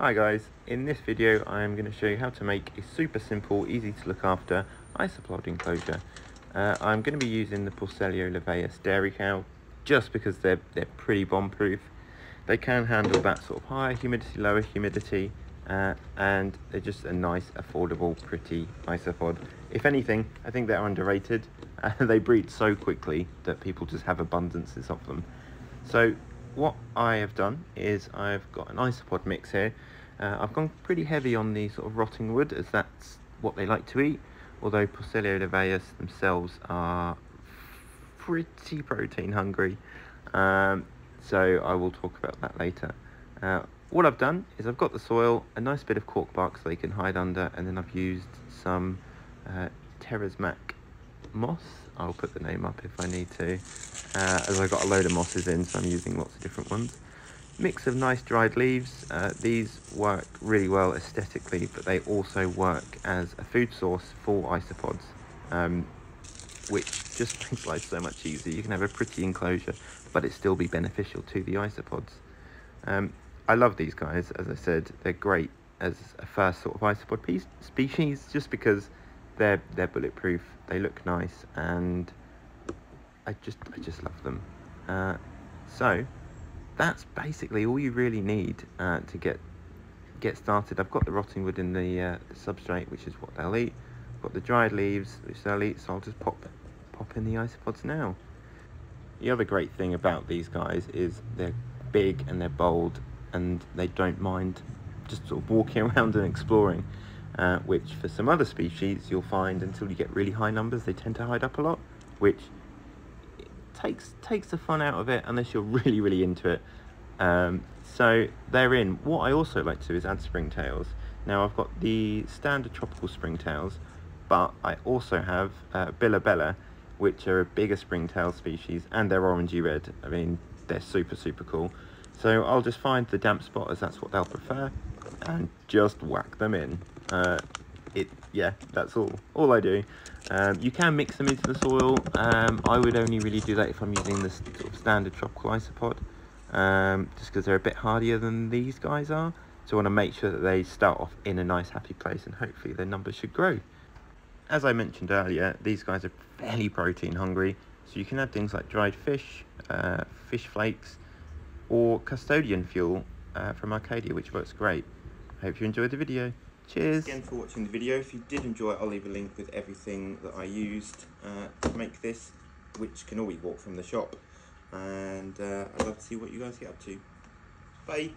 Hi guys, in this video I am going to show you how to make a super simple, easy to look after isopod enclosure. Uh, I'm going to be using the Porcellio laevis dairy cow just because they're, they're pretty bomb proof. They can handle that sort of higher humidity, lower humidity uh, and they're just a nice, affordable, pretty isopod. If anything, I think they're underrated. Uh, they breed so quickly that people just have abundances of them. So what I have done is I've got an isopod mix here. Uh, I've gone pretty heavy on the sort of rotting wood as that's what they like to eat, although Porcellio laevis themselves are pretty protein hungry. Um, so I will talk about that later. Uh, what I've done is I've got the soil, a nice bit of cork bark so they can hide under, and then I've used some uh, Mac moss. I'll put the name up if I need to, uh, as I've got a load of mosses in, so I'm using lots of different ones. Mix of nice dried leaves. Uh, these work really well aesthetically, but they also work as a food source for isopods, um, which just makes life so much easier. You can have a pretty enclosure, but it still be beneficial to the isopods. Um, I love these guys, as I said, they're great as a first sort of isopod piece, species, just because they're they're bulletproof. They look nice, and I just I just love them. Uh, so that's basically all you really need uh, to get get started. I've got the rotting wood in the uh, substrate, which is what they'll eat. I've got the dried leaves, which they'll eat. So I'll just pop pop in the isopods now. The other great thing about these guys is they're big and they're bold, and they don't mind just sort of walking around and exploring uh, which for some other species you'll find until you get really high numbers they tend to hide up a lot, which takes takes the fun out of it unless you're really really into it. Um, so therein, what I also like to do is add springtails. Now I've got the standard tropical springtails, but I also have uh, Bilobella which are a bigger springtail species, and they're orangey red. I mean, they're super super cool. So I'll just find the damp spot as that's what they'll prefer, and just whack them in. Uh, it yeah, that's all all I do. Um, you can mix them into the soil. Um, I would only really do that if I'm using the sort of standard tropical isopod, um, just because they're a bit hardier than these guys are. So I want to make sure that they start off in a nice happy place and hopefully their numbers should grow. As I mentioned earlier, these guys are fairly protein hungry, so you can add things like dried fish, uh, fish flakes, or custodian fuel uh, from Arcadia, which works great. Hope you enjoyed the video. Cheers. Again for watching the video. If you did enjoy it, I'll leave a link with everything that I used uh, to make this, which can be bought from the shop. And uh, I'd love to see what you guys get up to. Bye.